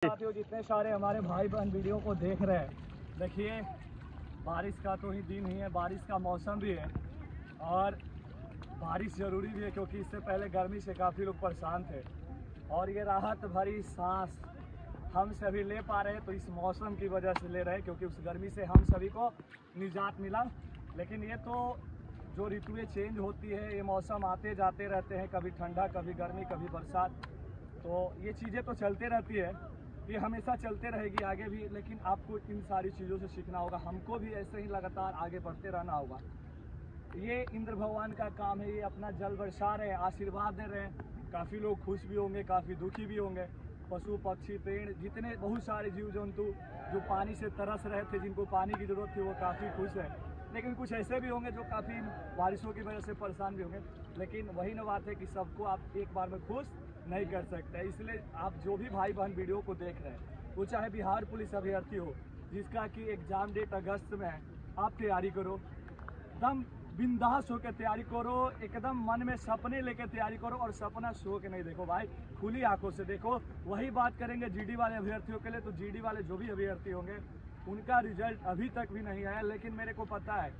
साथियों जितने सारे हमारे भाई बहन वीडियो को देख रहे हैं। देखिए, बारिश का तो ही दिन ही है, बारिश का मौसम भी है। और बारिश ज़रूरी भी है क्योंकि इससे पहले गर्मी से काफ़ी लोग परेशान थे। और ये राहत भरी सांस हम सभी ले पा रहे हैं तो इस मौसम की वजह से ले रहे हैं, क्योंकि उस गर्मी से हम सभी को निजात मिला। लेकिन ये तो जो ऋतुएँ चेंज होती है, ये मौसम आते जाते रहते हैं, कभी ठंडा, कभी गर्मी, कभी बरसात। तो ये चीज़ें तो चलते रहती है। ये हमेशा चलते रहेगी आगे भी, लेकिन आपको इन सारी चीज़ों से सीखना होगा। हमको भी ऐसे ही लगातार आगे बढ़ते रहना होगा। ये इंद्र भगवान का काम है, ये अपना जल बरसा रहे हैं आशीर्वाद दे रहे। हैं काफ़ी लोग खुश भी होंगे, काफ़ी दुखी भी होंगे। पशु, पक्षी, पेड़, जितने बहुत सारे जीव जंतु जो पानी से तरस रहे थे, जिनको पानी की ज़रूरत थी, वो काफ़ी खुश है। लेकिन कुछ ऐसे भी होंगे जो काफ़ी बारिशों की वजह से परेशान भी होंगे। लेकिन वही न बात है कि सबको आप एक बार में खुश नहीं कर सकते। इसलिए आप जो भी भाई बहन वीडियो को देख रहे हैं, वो चाहे बिहार पुलिस अभ्यर्थी हो, जिसका कि एग्ज़ाम डेट अगस्त में है, आप तैयारी करो। एकदम बिंदास होकर तैयारी करो, एकदम मन में सपने लेकर तैयारी करो और सपना सो के नहीं देखो। भाई, खुली आँखों से देखो। वही बात करेंगे जीडी वाले अभ्यर्थियों के लिए तो जीडी वाले जो भी अभ्यर्थी होंगे, उनका रिज़ल्ट अभी तक भी नहीं आया, लेकिन मेरे को पता है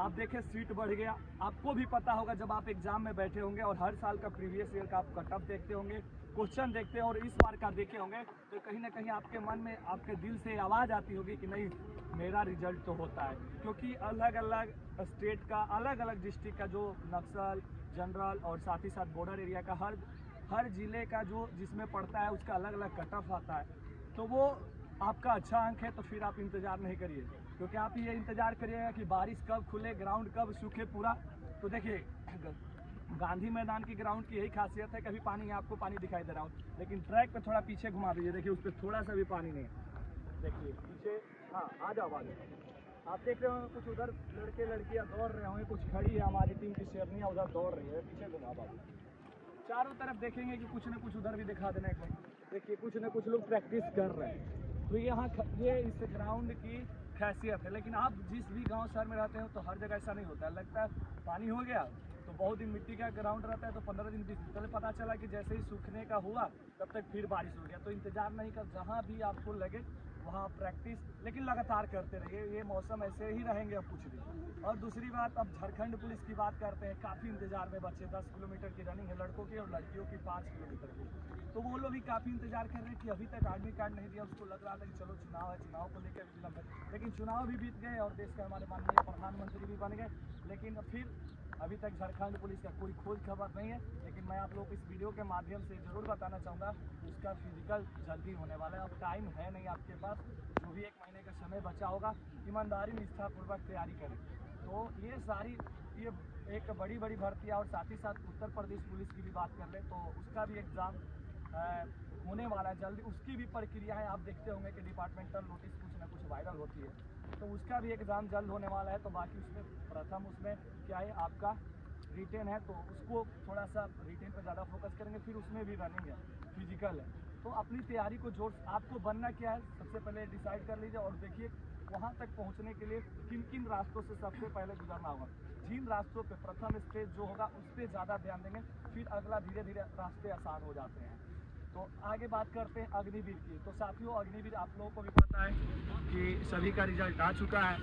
आप देखें सीट बढ़ गया। आपको भी पता होगा जब आप एग्ज़ाम में बैठे होंगे और हर साल का प्रीवियस ईयर का आप कटअप देखते होंगे क्वेश्चन देखते और इस बार का देखे होंगे तो कहीं ना कहीं आपके मन में, आपके दिल से आवाज़ आती होगी कि नहीं, मेरा रिज़ल्ट तो होता है। क्योंकि अलग अलग स्टेट का अलग अलग डिस्ट्रिक्ट का जो नक्सल जनरल और साथ ही साथ बॉर्डर एरिया का हर हर ज़िले का जो जिसमें पड़ता है, उसका अलग अलग कट ऑफ़ आता है। तो वो आपका अच्छा अंक है तो फिर आप इंतज़ार नहीं करिए। क्योंकि आप ये इंतज़ार करिएगा कि बारिश कब खुले ग्राउंड कब सूखे पूरा। तो देखिए, गांधी मैदान की ग्राउंड की यही खासियत है, कभी पानी, आपको पानी दिखाई दे रहा हो। लेकिन ट्रैक पे थोड़ा पीछे घुमा दीजिए, देखिए उस पर थोड़ा सा भी पानी नहीं है। देखिए, पीछे हाँ आ जाओ आ जाओ आप देख रहे हो कुछ उधर लड़के लड़कियाँ दौड़ रहे होंगे, कुछ खड़ी है हमारी टीम की शेरनियाँ उधर दौड़ रही है। पीछे घुमा, बाबू। चारों तरफ़ देखेंगे कि कुछ न कुछ उधर भी दिखा देने को देखिए, कुछ न कुछ लोग प्रैक्टिस कर रहे हैं। तो यहाँ ये इस ग्राउंड की खासियत है। लेकिन आप जिस भी गाँव शहर में रहते हो तो हर जगह ऐसा नहीं होता। है लगता है पानी हो गया तो बहुत दिन मिट्टी का ग्राउंड रहता है तो पंद्रह दिन बीस दिन पहले पता चला कि जैसे ही सूखने का हुआ, तब तक फिर बारिश हो गया। तो इंतज़ार नहीं कर, जहाँ भी आपको लगे वहाँ प्रैक्टिस लेकिन लगातार करते रहिए, ये मौसम ऐसे ही रहेंगे अब कुछ दिन और दूसरी बात, अब झारखंड पुलिस की बात करते हैं, काफ़ी इंतज़ार में बच्चे दस किलोमीटर की रनिंग है लड़कों की और लड़कियों की पाँच किलोमीटर की। तो वो लोग भी काफ़ी इंतज़ार कर रहे हैं कि अभी तक आर्मी कार्ड नहीं दिया, उसको लग रहा था कि चलो चुनाव है, चुनाव को लेकर भी विलम्ब है लेकिन चुनाव भी बीत गए और देश के हमारे माननीय प्रधानमंत्री भी बन गए। लेकिन फिर अभी तक झारखंड पुलिस का कोई खोज खबर नहीं है, लेकिन मैं आप लोग को इस वीडियो के माध्यम से ज़रूर बताना चाहूँगा, उसका फ़िज़िकल जल्दी होने वाला है। अब टाइम है नहीं आपके पास, जो भी एक महीने का समय बचा होगा, ईमानदारी, निष्ठापूर्वक तैयारी करें। तो ये सारी, ये एक बड़ी बड़ी भर्ती है और साथ ही साथ उत्तर प्रदेश पुलिस की भी बात कर लें तो उसका भी एग्ज़ाम होने वाला है, जल्दी उसकी भी प्रक्रिया है। आप देखते होंगे कि डिपार्टमेंटल नोटिस कुछ ना कुछ वायरल होती है। तो उसका भी एग्ज़ाम जल्द होने वाला है तो बाकी उसमें प्रथम उसमें क्या है, आपका रिटेन है तो उसको थोड़ा सा रिटेन पर ज़्यादा फोकस करेंगे, फिर उसमें भी रनिंग है फ़िज़िकल है। तो अपनी तैयारी को ज़ोर आपको बनना क्या है, सबसे पहले डिसाइड कर लीजिए और देखिए वहाँ तक पहुँचने के लिए किन किन रास्तों से सबसे पहले गुजरना होगा। जिन रास्तों पे प्रथम स्टेज जो होगा, उस पर ज़्यादा ध्यान देंगे, फिर अगला धीरे धीरे रास्ते आसान हो जाते हैं। तो आगे बात करते हैं अग्निवीर की। तो साथियों, अग्निवीर आप लोगों को भी पता है कि सभी का रिज़ल्ट आ चुका है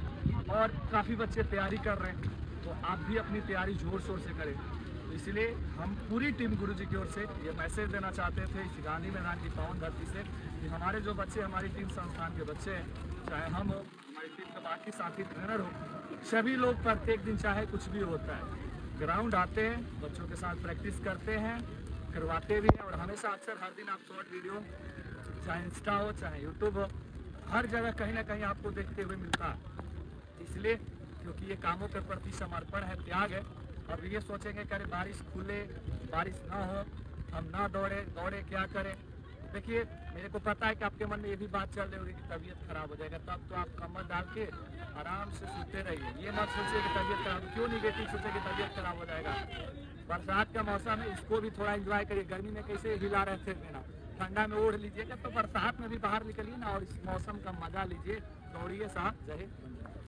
और काफ़ी बच्चे तैयारी कर रहे हैं। तो आप भी अपनी तैयारी ज़ोर शोर से करें। तो इसलिए हम पूरी टीम गुरु जी की ओर से ये मैसेज देना चाहते थे इस गांधी मैदान की पावन धरती से कि हमारे जो बच्चे, हमारी टीम संस्थान के बच्चे हैं, चाहे हम हो, हमारी टीम के बाकी साथी ट्रेनर हो, सभी लोग प्रत्येक दिन चाहे कुछ भी होता है। ग्राउंड आते हैं, बच्चों के साथ प्रैक्टिस करते हैं करवाते भी हैं और हमेशा अक्सर हर दिन आप शॉर्ट वीडियो, चाहे इंस्टा हो, चाहे यूट्यूब हो, हर जगह कहीं ना कहीं आपको देखते हुए मिलता है। इसलिए क्योंकि ये कामों के प्रति समर्पण है, त्याग है अब ये सोचेंगे कि अरे बारिश खुले, बारिश ना हो, हम ना दौड़े दौड़े क्या करें? देखिए, मेरे को पता है कि आपके मन में ये भी बात चल रही होगी कि तबीयत खराब हो जाएगा, तब तो आप कमर डाल के आराम से सोते रहिए। ये मत सोचिए कि तबीयत खराब, क्यों निगेटिव सोचे कि तबीयत खराब हो जाएगा? बरसात का मौसम है, इसको भी थोड़ा इंजॉय करिए। गर्मी में कैसे हिला रहे थे बिना ठंडा में ओढ़ लीजिएगा तो बरसात में भी बाहर निकलिए ना, और इस मौसम का मज़ा लीजिए। दौड़िए साहब जय।